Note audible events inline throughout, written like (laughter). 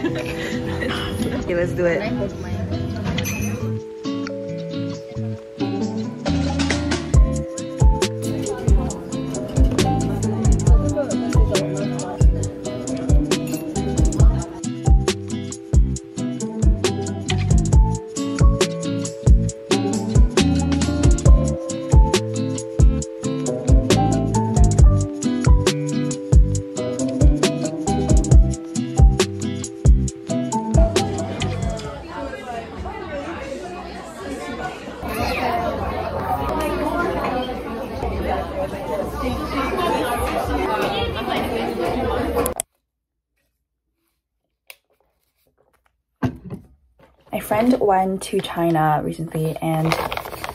(laughs) Okay, let's do it. Friend went to China recently and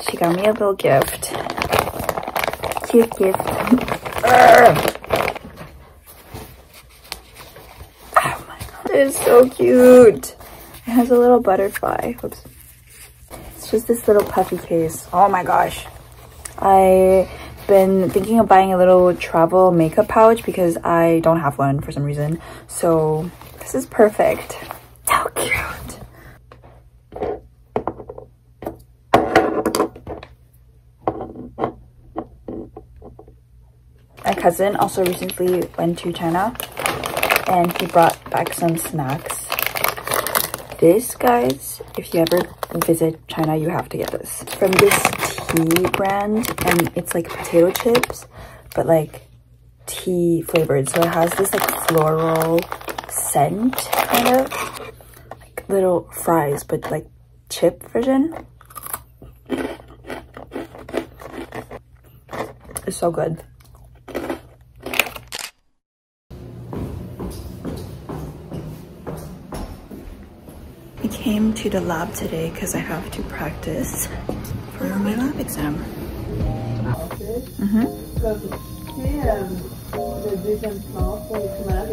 she got me a little gift. Cute gift. (laughs) Oh my god, it is so cute. It has a little butterfly. Oops. It's just this little puffy case. Oh my gosh. I've been thinking of buying a little travel makeup pouch because I don't have one for some reason. So this is perfect. So cute. My cousin also recently went to China and he brought back some snacks. This, guys, if you ever visit China, you have to get this. From this tea brand and it's like potato chips, but like tea flavored. So it has this like floral scent kind of like little fries, but like chip version. It's so good. Came to the lab today because I have to practice for my lab exam. Mm-hmm. the vision top when you come out,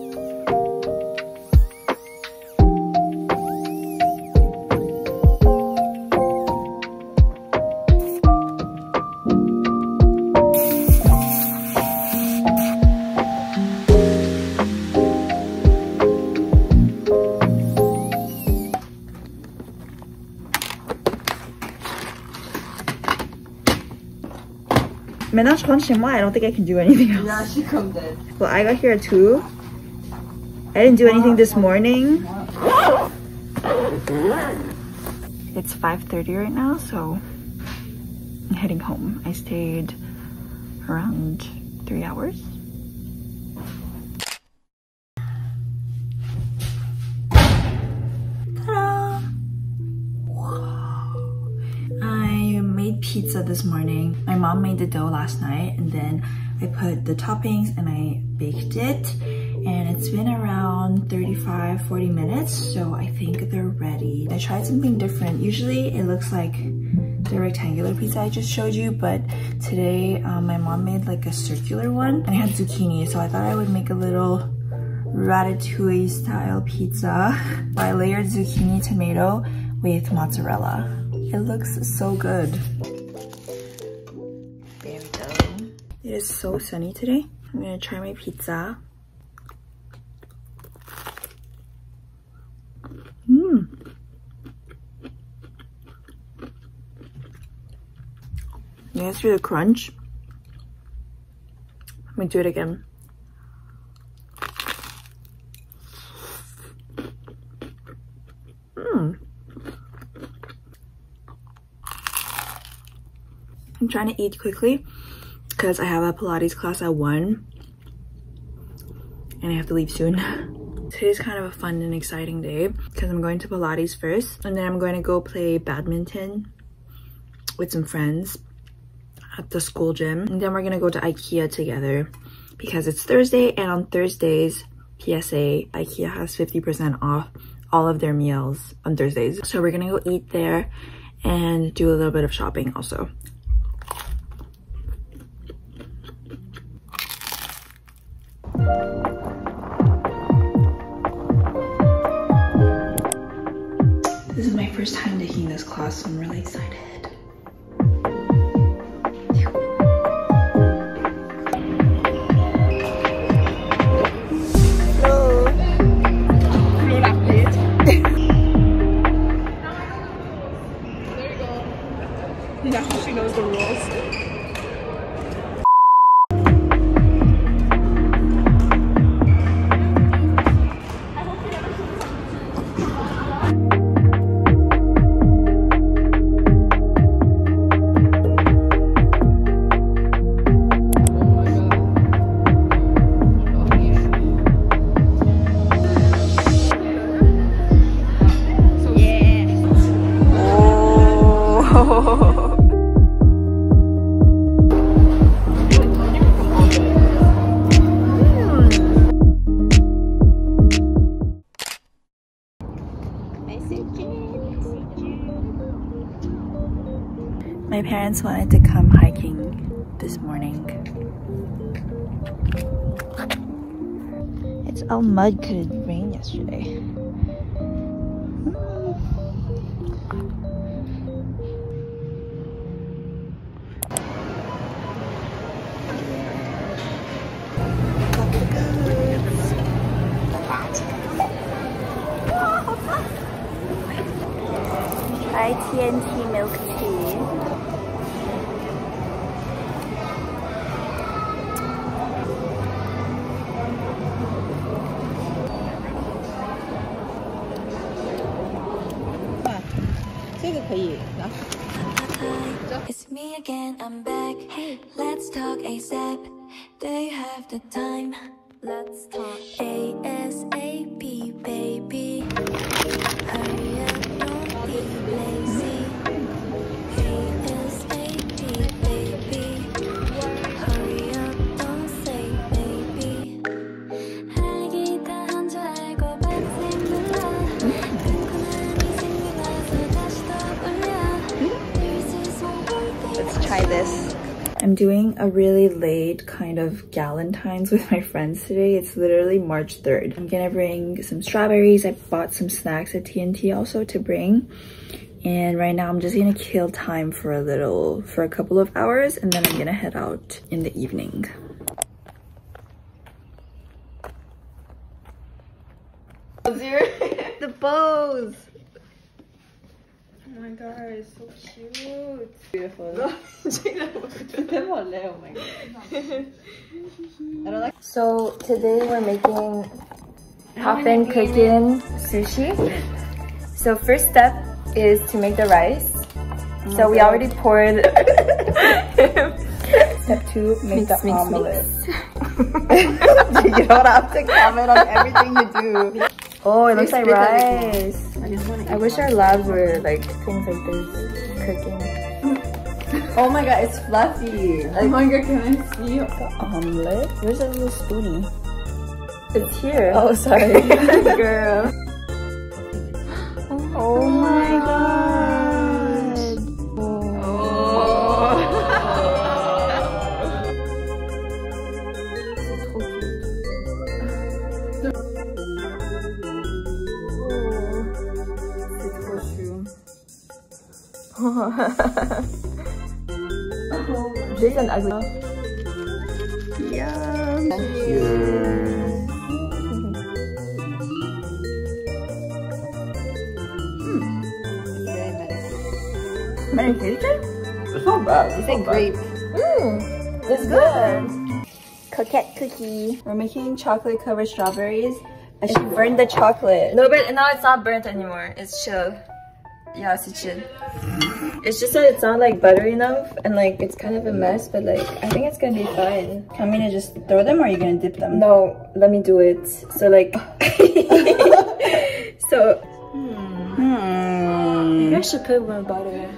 you attends. Maintenant, je rentre chez moi. I don't think I can do anything else. Yeah, she come dead. Well, I got here at 2. I didn't do anything this morning. It's 5.30 right now, so I'm heading home. I stayed around three hours. Pizza this morning. My mom made the dough last night and then I put the toppings and I baked it and it's been around 35 40 minutes so I think they're ready. I tried something different. Usually it looks like the rectangular pizza I just showed you but today um, my mom made like a circular one and it had zucchini so I thought I would make a little ratatouille style pizza. (laughs) I layered zucchini tomato with mozzarella. It looks so good. Is so sunny today. I'm gonna try my pizza. Mmm. You guys hear the crunch? Let me do it again. Mmm. I'm trying to eat quickly because I have a Pilates class at 1 and I have to leave soon. (laughs) Today's kind of a fun and exciting day because I'm going to Pilates first and then I'm going to go play badminton with some friends at the school gym. And then we're gonna go to Ikea together because it's Thursday and on Thursdays, PSA, Ikea has 50% off all of their meals on Thursdays. So we're gonna go eat there and do a little bit of shopping also. This is my first time taking this class, so I'm really excited. Now she knows the rules. My parents wanted to come hiking this morning. It's all mud it rained yesterday. T&T milk tea. It's me again, I'm back. Hey, let's talk ASAP. Do you have the time? Let's talk I'm doing a really late kind of Galentine's with my friends today. It's literally March 3rd. I'm gonna bring some strawberries. I bought some snacks at T&T also to bring. And right now I'm just gonna kill time for a little, for a couple of hours, and then I'm gonna head out in the evening. (laughs) the bows! Oh god, it's so cute. Beautiful. oh my god. So today we're making puffin cooking sushi. So first step is to make the rice. so we already poured. (laughs) step two, make the omelet. (laughs) (laughs) you don't have to comment on everything you do. Oh, it looks like rice. I wish our labs were like things like this, cooking. (laughs) Oh my god, it's fluffy. Oh my god, can I see? Omelet? Where's that little spoonie? It's here. Oh, sorry. (laughs) (laughs) Girl. Oh, my This an ugly. Medication? It's not bad. It's not bad. Mmm, it's good. Coquette cookie. We're making chocolate covered strawberries. I should burn the chocolate. No, but now it's not burnt anymore. It's chill. Yeah, Sichin. It's just that it's not like buttery enough and like it's kind of a mess, but like I think it's gonna be fine. Want me to just throw them or are you gonna dip them? No, let me do it. So like, (laughs) so Hmm. maybe I should put more butter.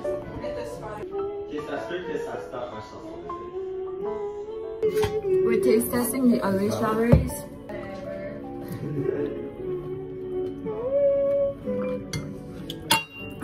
We're taste testing the ugly strawberries.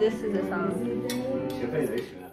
this is a song.